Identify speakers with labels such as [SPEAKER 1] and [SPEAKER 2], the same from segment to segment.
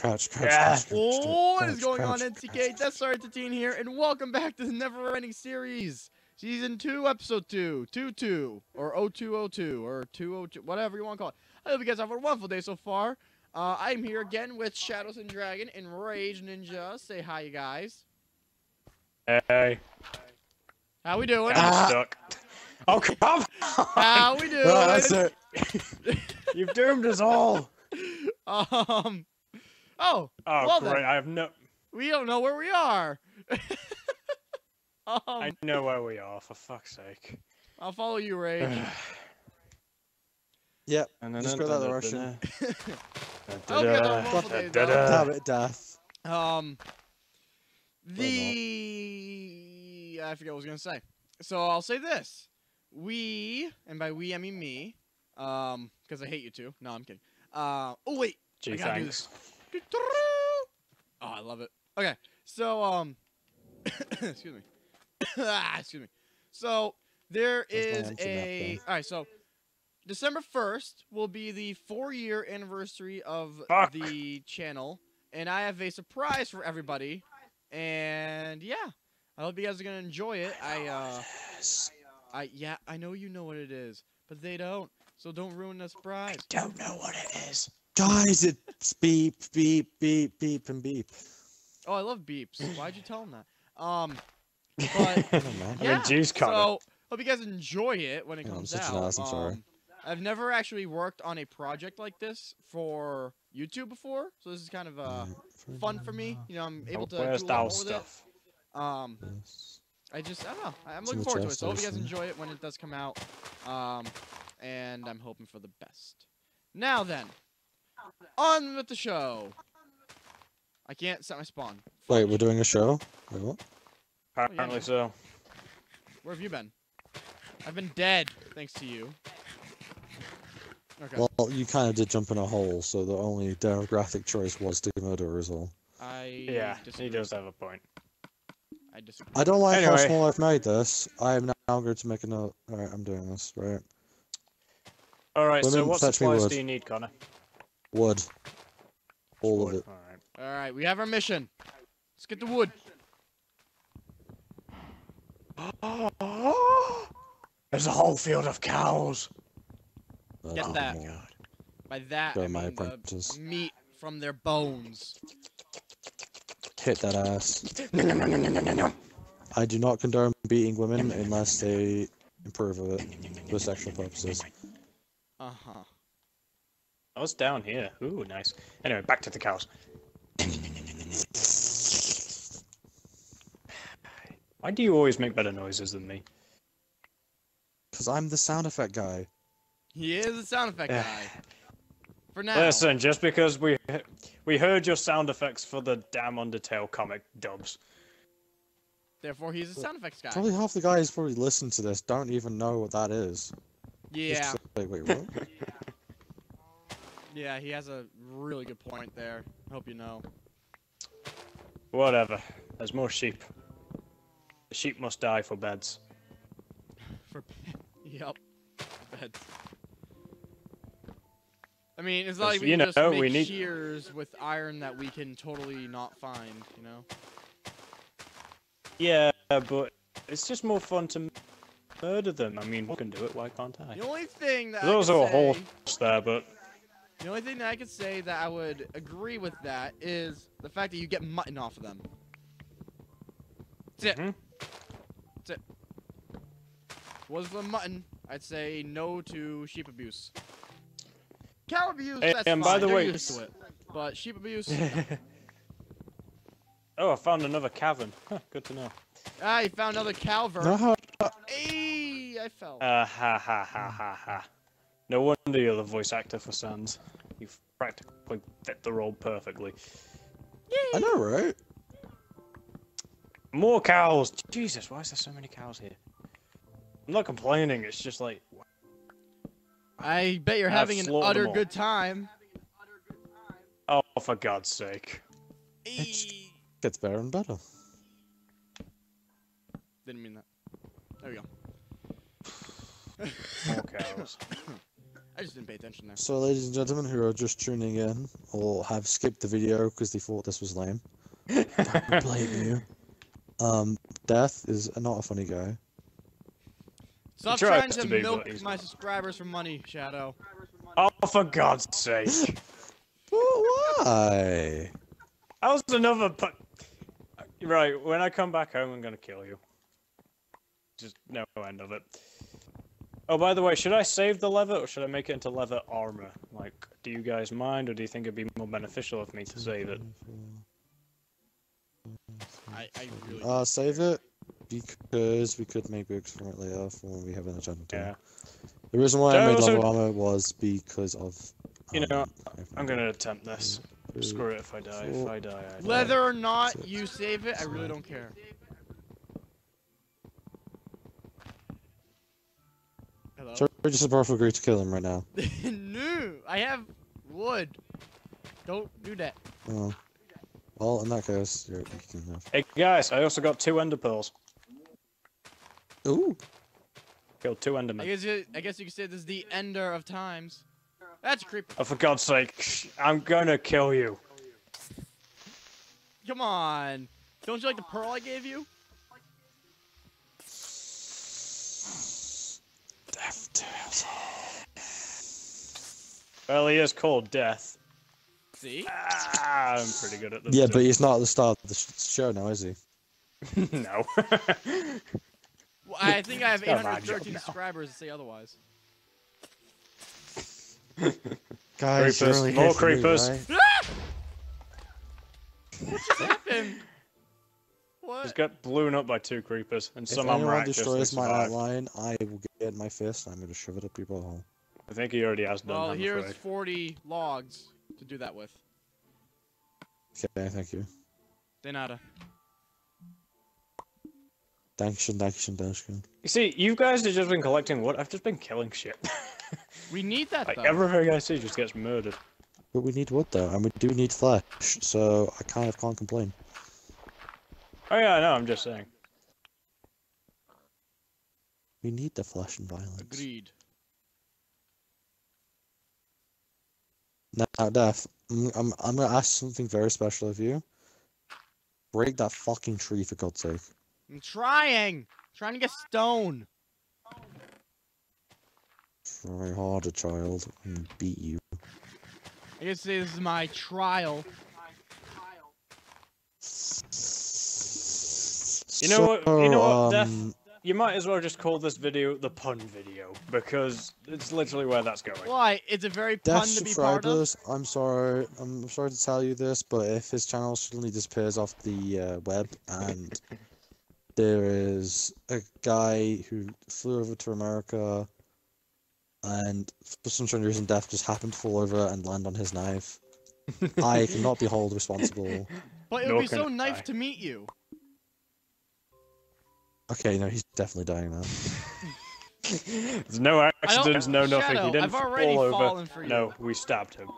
[SPEAKER 1] crouch, crouch,
[SPEAKER 2] Yeah.
[SPEAKER 1] crouch, crouch,
[SPEAKER 3] Oh, what is
[SPEAKER 1] crouch,
[SPEAKER 3] going on,
[SPEAKER 1] crouch,
[SPEAKER 3] NCK? Death Star Entertain here, and welcome back to the Never Ending Series, Season 2, Episode 2, 2-2, or 0202, or 202, whatever you want to call it. I hope you guys have a wonderful day so far. Uh, I'm here again with Shadows and Dragon and Rage Ninja. Say hi, you guys.
[SPEAKER 2] Hey,
[SPEAKER 3] How we doing?
[SPEAKER 2] I'm
[SPEAKER 1] Ah.
[SPEAKER 2] stuck. Oh, come on!
[SPEAKER 3] How we doing?
[SPEAKER 1] Ah, that's it.
[SPEAKER 2] You've doomed us all.
[SPEAKER 3] Um, oh,
[SPEAKER 2] Oh,
[SPEAKER 3] Well then.
[SPEAKER 2] great. I have no.
[SPEAKER 3] we don't know where we are. um,
[SPEAKER 2] I know where we are, for fuck's sake.
[SPEAKER 3] I'll follow you, Rage.
[SPEAKER 1] Yep.
[SPEAKER 2] And then
[SPEAKER 1] Just go that direction.
[SPEAKER 3] Okay, well, multiple days, though.
[SPEAKER 1] Damn it, death.
[SPEAKER 3] Um, the I forget what I was gonna say. So I'll say this: we, and by we I mean me, um, because I hate you too. No, I'm kidding. Uh, oh wait,
[SPEAKER 2] Gee,
[SPEAKER 3] I gotta do
[SPEAKER 2] thanks.
[SPEAKER 3] Oh, I love it. Okay, so um, excuse me, ah, excuse me. So there is
[SPEAKER 1] Where's my
[SPEAKER 3] is
[SPEAKER 1] empty map
[SPEAKER 3] a all right. So December first will be the four-year anniversary of
[SPEAKER 2] Fuck.
[SPEAKER 3] the channel, and I have a surprise for everybody. And yeah, I hope you guys are gonna enjoy it. I uh, I yeah, I know you know what it is, but they don't. So don't ruin the surprise.
[SPEAKER 2] Don't know what it is.
[SPEAKER 1] Guys, it's beep, beep, beep, beep, and beep.
[SPEAKER 3] Oh, I love beeps. Why'd you tell them that? Um, but
[SPEAKER 1] I don't know.
[SPEAKER 2] I mean, geez,
[SPEAKER 3] so hope you guys enjoy it when it
[SPEAKER 1] Yeah, I'm such
[SPEAKER 3] out.
[SPEAKER 1] an ass, I'm sorry.
[SPEAKER 3] Um, I've never actually worked on a project like this for YouTube before, so this is kind of uh fun for me. You know, I'm able to do a
[SPEAKER 2] Where's
[SPEAKER 3] lot
[SPEAKER 2] our
[SPEAKER 3] more with
[SPEAKER 2] stuff?
[SPEAKER 3] it. Um,
[SPEAKER 1] Yes.
[SPEAKER 3] I just I don't know. I- I'm
[SPEAKER 1] It's
[SPEAKER 3] looking forward to it.
[SPEAKER 1] chest,
[SPEAKER 3] So hope you guys enjoy it when it does come out. Um, and I'm hoping for the best. Now then, on with the show. I can't set my spawn.
[SPEAKER 1] Wait, we're doing a show? Wait, what?
[SPEAKER 2] Apparently
[SPEAKER 3] yeah.
[SPEAKER 2] so.
[SPEAKER 3] Where have you been? I've been dead, thanks to you. Okay.
[SPEAKER 1] Well, you kind of did jump in a hole, so the only demographic choice was to murder us all.
[SPEAKER 3] I
[SPEAKER 2] Yeah,
[SPEAKER 3] disagree.
[SPEAKER 2] he does have a point.
[SPEAKER 3] I disagree.
[SPEAKER 1] I don't like how small I've made this. I am now going to make a note. Alright, I'm doing this, right?
[SPEAKER 2] All right. So
[SPEAKER 1] Women,
[SPEAKER 2] what
[SPEAKER 1] fetch me
[SPEAKER 2] supplies do you need, Connor?
[SPEAKER 1] Wood. All of it.
[SPEAKER 2] All right.
[SPEAKER 3] All right, we have our mission. Let's get the wood.
[SPEAKER 2] There's a whole field of cows.
[SPEAKER 3] Get
[SPEAKER 1] Oh,
[SPEAKER 3] that.
[SPEAKER 1] no.
[SPEAKER 3] By that,
[SPEAKER 1] Go
[SPEAKER 3] I
[SPEAKER 1] my
[SPEAKER 3] mean the
[SPEAKER 1] apprentice.
[SPEAKER 3] meat from their bones.
[SPEAKER 1] Hit that ass. I do not condone beating women unless they improve of it for sexual purposes.
[SPEAKER 3] Uh huh.
[SPEAKER 2] I was down here. Ooh, nice. Anyway, back to the cows. Why do you always make better noises than me?
[SPEAKER 1] Because I'm the sound effect guy.
[SPEAKER 3] He is a sound effect guy. For now.
[SPEAKER 2] Listen, just because we we heard your sound effects for the damn Undertale comic dubs.
[SPEAKER 3] Therefore, he's a sound effects guy.
[SPEAKER 1] Probably half the guys probably listen to this don't even know what that is.
[SPEAKER 3] Yeah.
[SPEAKER 1] just like, wait, what?
[SPEAKER 3] Yeah, he has a really good point there. Hope you know.
[SPEAKER 2] Whatever. There's more sheep. The sheep must die for beds.
[SPEAKER 3] For yep. Beds. I mean, it's not like we
[SPEAKER 2] you
[SPEAKER 3] can just
[SPEAKER 2] know,
[SPEAKER 3] make
[SPEAKER 2] we need-
[SPEAKER 3] shears with iron that we can totally not find. You know.
[SPEAKER 2] Yeah, but it's just more fun to murder them. I mean, we can do it. Why can't I?
[SPEAKER 3] The only thing that
[SPEAKER 2] There's
[SPEAKER 3] I
[SPEAKER 2] also a horse there, but
[SPEAKER 3] The only thing that I could say that I would agree with that is the fact that you get mutton off of them. That's it.
[SPEAKER 2] Mhm.
[SPEAKER 3] That's it. Was the mutton, I'd say no to sheep abuse. Cow abuse,
[SPEAKER 2] Hey,
[SPEAKER 3] that's
[SPEAKER 2] and
[SPEAKER 3] fine.
[SPEAKER 2] by the
[SPEAKER 3] They're
[SPEAKER 2] way-
[SPEAKER 3] used to it. But sheep abuse,
[SPEAKER 2] oh, I found another cavern. Huh, good to know.
[SPEAKER 3] ah, you found another calver.
[SPEAKER 1] know how
[SPEAKER 3] Hey, I fell.
[SPEAKER 2] Uh, ha ha ha ha ha. No wonder you're the voice actor for Sans. You've practically fit the role perfectly. Yay!
[SPEAKER 1] I know, right?
[SPEAKER 2] More cows! Jesus, why is there so many cows here? I'm not complaining, it's just like,
[SPEAKER 3] I bet you're
[SPEAKER 2] I've
[SPEAKER 3] having an utter good time.
[SPEAKER 2] oh, for God's sake.
[SPEAKER 3] It
[SPEAKER 1] Gets better and better.
[SPEAKER 3] Didn't mean that. There we go.
[SPEAKER 2] More cows.
[SPEAKER 3] I just didn't pay attention there.
[SPEAKER 1] So, ladies and gentlemen who are just tuning in or have skipped the video because they thought this was lame, I blame you. Um, Death is not a funny guy.
[SPEAKER 3] Stop trying to,
[SPEAKER 2] to be,
[SPEAKER 3] milk
[SPEAKER 2] but
[SPEAKER 3] my
[SPEAKER 2] not.
[SPEAKER 3] subscribers for money, Shadow.
[SPEAKER 2] oh, for God's sake!
[SPEAKER 1] But why?
[SPEAKER 2] That was another. Pu- right, when I come back home, I'm gonna kill you. Just no end of it. Oh, by the way, should I save the leather or should I make it into leather armor? Like, do you guys mind, or do you think it'd be more beneficial of me to save it?
[SPEAKER 3] I, I really.
[SPEAKER 1] Uh, save it because we could make books from it later for when we have an agenda.
[SPEAKER 2] Yeah.
[SPEAKER 1] The reason why I made
[SPEAKER 2] so-
[SPEAKER 1] leather armor was because of.
[SPEAKER 2] You know,
[SPEAKER 1] um,
[SPEAKER 2] I'm gonna attempt this. Screw it if I die. If I die, I die.
[SPEAKER 3] Whether or not
[SPEAKER 1] Six,
[SPEAKER 3] you save it, I really don't care. Hello?
[SPEAKER 1] So we just about to agree to kill him right now.
[SPEAKER 3] no, I have wood. Don't do that.
[SPEAKER 1] Oh. Well, in that case, you're, you can have.
[SPEAKER 2] Hey guys, I also got two ender pearls.
[SPEAKER 1] Ooh.
[SPEAKER 2] Killed two
[SPEAKER 3] I
[SPEAKER 2] endermen.
[SPEAKER 3] guess you, I guess you could say this is the ender of times. That's creepy.
[SPEAKER 2] Oh, for God's sake, I'm gonna kill you.
[SPEAKER 3] Come on. Don't you like the pearl I gave you?
[SPEAKER 1] Death to
[SPEAKER 2] Well, he is called Death.
[SPEAKER 3] See?
[SPEAKER 2] Ah, I'm pretty good at this.
[SPEAKER 1] Yeah,
[SPEAKER 2] too.
[SPEAKER 1] but he's not at the start of the show now, is he?
[SPEAKER 2] no.
[SPEAKER 3] Well, I think I have
[SPEAKER 2] It's not my job
[SPEAKER 3] 813 subscribers to say otherwise.
[SPEAKER 1] Guys,
[SPEAKER 2] Creepers,
[SPEAKER 1] you're
[SPEAKER 2] more
[SPEAKER 1] here for me,
[SPEAKER 2] creepers.
[SPEAKER 1] right?
[SPEAKER 3] What just happened?
[SPEAKER 2] He's
[SPEAKER 3] What?
[SPEAKER 2] got blown up by two creepers, and
[SPEAKER 1] If
[SPEAKER 2] some
[SPEAKER 1] anyone
[SPEAKER 2] miraculously
[SPEAKER 1] destroys my
[SPEAKER 2] survived.
[SPEAKER 1] outline, I will get my fist and I'm gonna shove it up your butthole.
[SPEAKER 2] I think he already has done.
[SPEAKER 3] Well,
[SPEAKER 2] I'm
[SPEAKER 3] here's
[SPEAKER 2] afraid.
[SPEAKER 3] 40 logs to do that with.
[SPEAKER 1] Okay, thank you.
[SPEAKER 3] De nada.
[SPEAKER 1] Thanks, thanks, Dankeschön.
[SPEAKER 2] You see, you guys have just been collecting wood. I've just been killing shit.
[SPEAKER 3] We need that
[SPEAKER 2] like
[SPEAKER 3] though.
[SPEAKER 2] everything I see just gets murdered.
[SPEAKER 1] But we need wood though, and we do need flesh, so I kind of can't complain.
[SPEAKER 2] Oh yeah, I know. I'm just saying.
[SPEAKER 1] We need the flesh and violence.
[SPEAKER 3] Agreed.
[SPEAKER 1] Now, Def, I'm, I'm, I'm gonna ask something very special of you. Break that fucking tree for God's sake.
[SPEAKER 3] I'm trying. trying to get stone.
[SPEAKER 1] Try harder, child, and beat you.
[SPEAKER 3] I guess this is my trial.
[SPEAKER 2] You know what- you know what, Def?
[SPEAKER 1] um,
[SPEAKER 2] You might as well just call this video the pun video because it's literally where that's going.
[SPEAKER 3] Why? It's a very
[SPEAKER 1] Deaf
[SPEAKER 3] pun to be part of.
[SPEAKER 1] subscribers, I'm sorry, I'm sorry to tell you this, but if his channel suddenly disappears off the uh, web and there is a guy who flew over to America and for some strange reason Death just happened to fall over and land on his knife, I cannot be held responsible.
[SPEAKER 3] But it would
[SPEAKER 2] Nor
[SPEAKER 3] be so nice to meet you.
[SPEAKER 1] Okay, no, he's definitely dying now.
[SPEAKER 2] There's no accidents, no
[SPEAKER 3] Shadow,
[SPEAKER 2] nothing. He didn't
[SPEAKER 3] I've
[SPEAKER 2] fall over.
[SPEAKER 3] for you.
[SPEAKER 2] No, we stabbed him.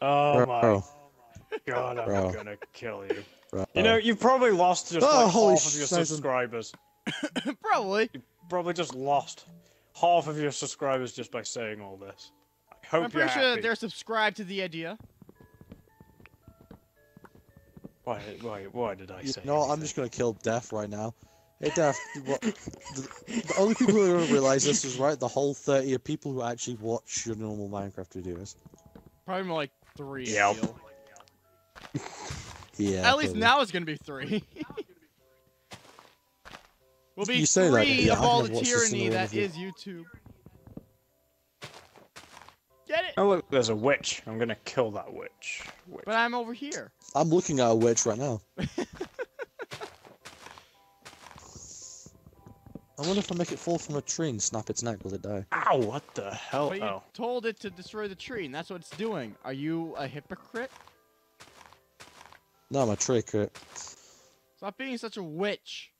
[SPEAKER 2] Oh my god, I'm
[SPEAKER 1] Bro.
[SPEAKER 2] gonna kill you.
[SPEAKER 1] bro.
[SPEAKER 2] You know, you've probably lost just
[SPEAKER 1] Oh,
[SPEAKER 2] like half of your
[SPEAKER 1] shit.
[SPEAKER 2] subscribers.
[SPEAKER 3] Probably.
[SPEAKER 2] Probably just lost half of your subscribers just by saying all this. I hope
[SPEAKER 3] I'm
[SPEAKER 2] you're
[SPEAKER 3] pretty sure
[SPEAKER 2] happy.
[SPEAKER 3] they're subscribed to the idea.
[SPEAKER 2] Why, why, why did I
[SPEAKER 1] You
[SPEAKER 2] say?
[SPEAKER 1] No, I'm just gonna kill Death right now. Hey, Death, what, the, the only people who are gonna realize this is right, the whole 30 of people who actually watch your normal Minecraft videos.
[SPEAKER 3] Probably more like three. I
[SPEAKER 2] Yep.
[SPEAKER 1] Yeah.
[SPEAKER 3] At least
[SPEAKER 1] probably.
[SPEAKER 3] now it's gonna be three. we'll be
[SPEAKER 1] You say that,
[SPEAKER 3] three
[SPEAKER 1] yeah,
[SPEAKER 3] of
[SPEAKER 1] I've
[SPEAKER 3] all the
[SPEAKER 1] watched a single
[SPEAKER 3] tyranny
[SPEAKER 1] one
[SPEAKER 3] that
[SPEAKER 1] of you.
[SPEAKER 3] is YouTube. Get it?
[SPEAKER 2] Oh look, there's a witch. I'm gonna kill that witch. witch.
[SPEAKER 3] But I'm over here.
[SPEAKER 1] I'm looking at a witch right now. I wonder if I make it fall from a tree and snap its neck, will it die?
[SPEAKER 2] Ow! What the hell?
[SPEAKER 3] But you
[SPEAKER 2] Oh,
[SPEAKER 3] told it to destroy the tree, and that's what it's doing. Are you a hypocrite?
[SPEAKER 1] No, I'm a trick. uh,
[SPEAKER 3] Stop being such a witch.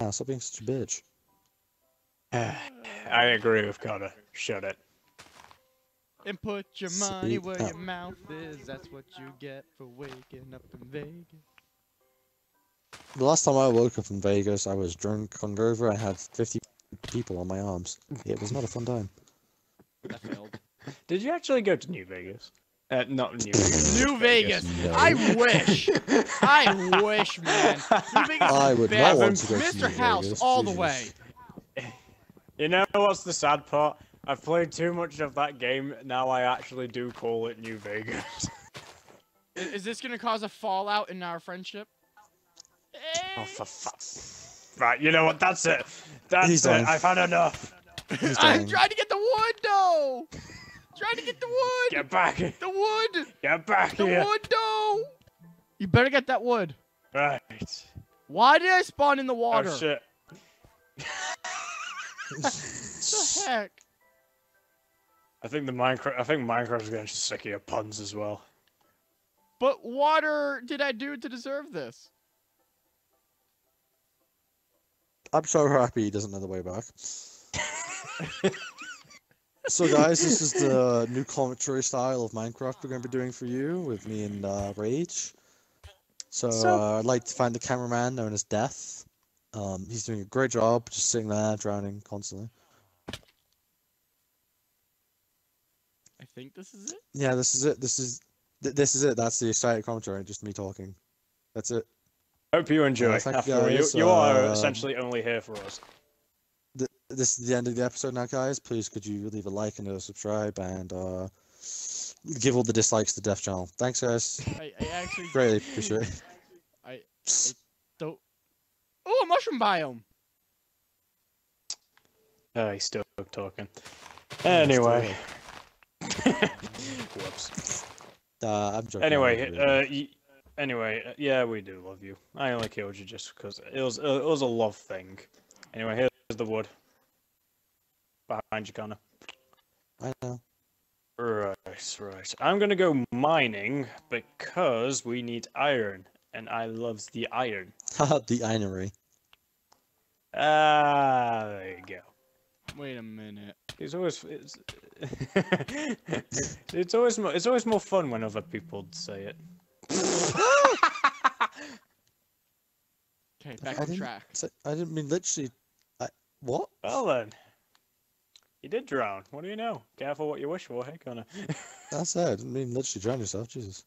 [SPEAKER 1] Ah, stop being such a bitch.
[SPEAKER 2] I agree with Connor. Shut it.
[SPEAKER 3] And put your
[SPEAKER 1] See,
[SPEAKER 3] money where your mouth is. That's what you get for waking up in Vegas.
[SPEAKER 1] The last time I woke up in Vegas, I was drunk, hungover, and had 50 people on my arms. It was not a fun time.
[SPEAKER 3] That failed.
[SPEAKER 2] Did you actually go to New Vegas? Uh, not New Vegas.
[SPEAKER 3] New Vegas.
[SPEAKER 1] No.
[SPEAKER 3] I wish. I wish, man. New Vegas
[SPEAKER 1] I
[SPEAKER 3] is
[SPEAKER 1] would not
[SPEAKER 3] bad.
[SPEAKER 1] want to go to
[SPEAKER 3] Mr.
[SPEAKER 1] New
[SPEAKER 3] House
[SPEAKER 1] Vegas,
[SPEAKER 3] all the way.
[SPEAKER 2] You know what's the sad part? I've played too much of that game. Now I actually do call it New Vegas.
[SPEAKER 3] Is this gonna cause a fallout in our friendship?
[SPEAKER 2] oh, for fuck. Right, you know what? That's it. That's
[SPEAKER 1] He's
[SPEAKER 2] it.
[SPEAKER 1] dying.
[SPEAKER 2] I've had enough.
[SPEAKER 3] I'm trying to get the wood, though. trying to get the wood.
[SPEAKER 2] Get back.
[SPEAKER 3] The wood.
[SPEAKER 2] Get back
[SPEAKER 3] The
[SPEAKER 2] here.
[SPEAKER 3] wood, though. You better get that wood.
[SPEAKER 2] Right.
[SPEAKER 3] Why did I spawn in the water?
[SPEAKER 2] Oh
[SPEAKER 3] water?
[SPEAKER 2] shit.
[SPEAKER 3] What the heck?
[SPEAKER 2] I think the Minecraft. I think Minecraft's getting sick of your puns as well.
[SPEAKER 3] But water did I do to deserve this?
[SPEAKER 1] I'm so happy he doesn't know the way back. so, guys, this is the new commentary style of Minecraft we're going to be doing for you with me and uh, Rage. So,
[SPEAKER 2] So-
[SPEAKER 1] uh, I'd like to find the cameraman known as Death. Um, he's doing a great job, just sitting there, drowning constantly.
[SPEAKER 3] I think this is it.
[SPEAKER 1] Yeah, this is it. This is th- this is it. That's the excited commentary. Just me talking. That's it.
[SPEAKER 2] Hope you enjoy.
[SPEAKER 1] Yeah, thank you
[SPEAKER 2] After you, you are
[SPEAKER 1] um,
[SPEAKER 2] essentially only here for us.
[SPEAKER 1] Th- this is the end of the episode now, guys. Please, could you leave a like and a subscribe and uh, give all the dislikes to Death Channel. Thanks, guys.
[SPEAKER 3] I, I actually
[SPEAKER 1] Greatly appreciate it.
[SPEAKER 3] I don't. A mushroom biome.
[SPEAKER 2] Oh, he's still talking. Anyway. Whoops.
[SPEAKER 1] Uh, I'm joking.
[SPEAKER 2] Anyway, uh, y- anyway, uh, yeah, we do love you. I only killed you just because it was uh, it was a love thing. Anyway, here's the wood behind you, Connor.
[SPEAKER 1] I know.
[SPEAKER 2] Right, right. I'm gonna go mining because we need iron, and I loves the iron.
[SPEAKER 1] Haha, the inery.
[SPEAKER 2] Ah, there you go.
[SPEAKER 3] Wait a minute.
[SPEAKER 2] It's always it's, it's always more it's always more fun when other people say it.
[SPEAKER 3] Okay, back
[SPEAKER 1] I
[SPEAKER 3] on
[SPEAKER 1] didn't
[SPEAKER 3] track.
[SPEAKER 1] I didn't mean literally. I what?
[SPEAKER 2] Well then, you did drown. What do you know? Careful what you wish for, hey Connor.
[SPEAKER 1] That's it. I didn't mean literally drown yourself. Jesus.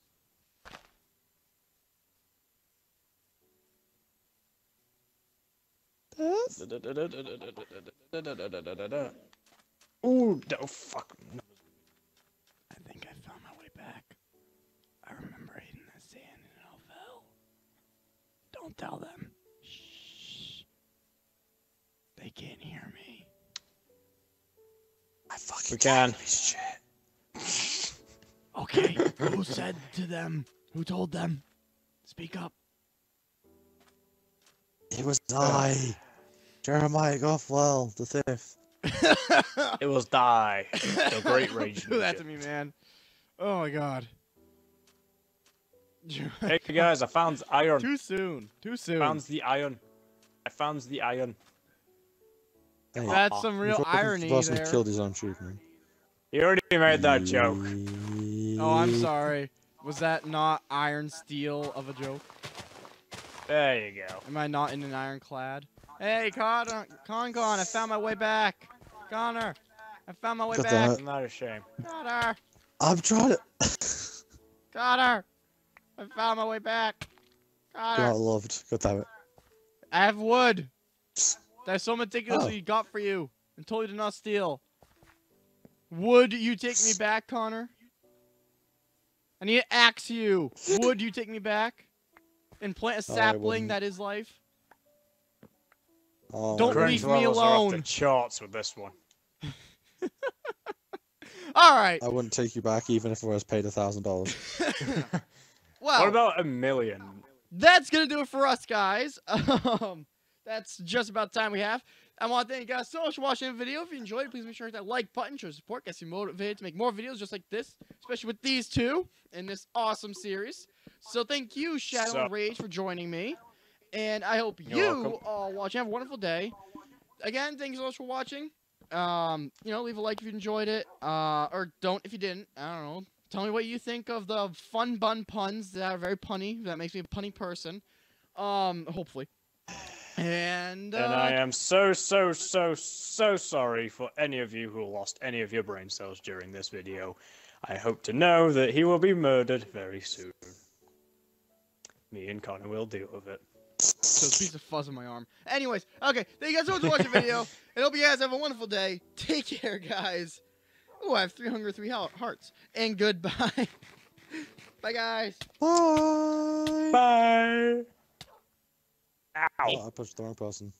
[SPEAKER 1] Death?
[SPEAKER 2] Ooh, no, fuck.
[SPEAKER 3] I think I found my way back. I remember hitting the sand and it all fell. Don't tell them. Shh. They can't hear me.
[SPEAKER 1] I fucking
[SPEAKER 2] We can.
[SPEAKER 1] piece of shit.
[SPEAKER 3] Okay, who said to them? Who told them? Speak up.
[SPEAKER 1] It was I, Jeremiah Goffwell, the fifth.
[SPEAKER 2] It was die. The great rage.
[SPEAKER 3] Do that to me, man. Oh my god.
[SPEAKER 2] Hey guys, I found iron.
[SPEAKER 3] Too soon. Too soon.
[SPEAKER 2] Found the iron. I found the iron.
[SPEAKER 1] Hey,
[SPEAKER 3] That's some real
[SPEAKER 1] the
[SPEAKER 3] irony
[SPEAKER 1] The person
[SPEAKER 3] there.
[SPEAKER 1] killed his own sheep, man.
[SPEAKER 2] You already made that joke.
[SPEAKER 3] Oh, I'm sorry. Was that not iron steel of a joke?
[SPEAKER 2] There you go.
[SPEAKER 3] Am I not in an ironclad? Hey, Connor, Con Con, I found my way back. Connor, I found my way
[SPEAKER 1] God
[SPEAKER 3] back.
[SPEAKER 1] damn it.
[SPEAKER 2] Isn't a shame?
[SPEAKER 3] Connor,
[SPEAKER 1] I'm trying to.
[SPEAKER 3] Connor, I found my way back.
[SPEAKER 1] You're
[SPEAKER 3] Connor,
[SPEAKER 1] not loved. God damn it.
[SPEAKER 3] I have wood. That's so meticulously
[SPEAKER 1] Oh.
[SPEAKER 3] got for you and told you to not steal. Would you take me back, Connor? I need to axe you. Would you take me back? And plant a sapling
[SPEAKER 1] wouldn't.
[SPEAKER 3] that is life?
[SPEAKER 1] Oh,
[SPEAKER 3] Don't leave me
[SPEAKER 2] levels are off the
[SPEAKER 3] alone.
[SPEAKER 2] charts with this one.
[SPEAKER 3] Alright.
[SPEAKER 1] I wouldn't take you back even if I was paid a thousand dollars.
[SPEAKER 3] well,
[SPEAKER 2] What about a million?
[SPEAKER 3] that's gonna do it for us, guys. Um, that's just about the time we have. I want to thank you guys so much for watching the video. If you enjoyed it, please make sure to hit that like button, show support, gets you motivated to make more videos just like this, especially with these two in this awesome series. So thank you, Shadow
[SPEAKER 2] So-
[SPEAKER 3] and Rage, for joining me, and I hope
[SPEAKER 2] You're
[SPEAKER 3] you
[SPEAKER 2] welcome.
[SPEAKER 3] all watching have a wonderful day. Again, thank you so much for watching. Um, you know, leave a like if you enjoyed it, uh, or don't if you didn't. I don't know. Tell me what you think of the fun bun puns that are very punny. That makes me a punny person. Um, hopefully. And, uh,
[SPEAKER 2] And I am so, so, so, so sorry for any of you who lost any of your brain cells during this video. I hope to know that he will be murdered very soon. Me and Connor will deal with it.
[SPEAKER 3] So a piece of fuzz on my arm. Anyways, okay, thank you guys so much for watching the video. And hope you guys have a wonderful day. Take care, guys. Oh, I have three hunger, three hearts. And goodbye. Bye, guys.
[SPEAKER 1] Bye.
[SPEAKER 2] Bye! Ow!
[SPEAKER 1] Oh, I pushed the wrong person.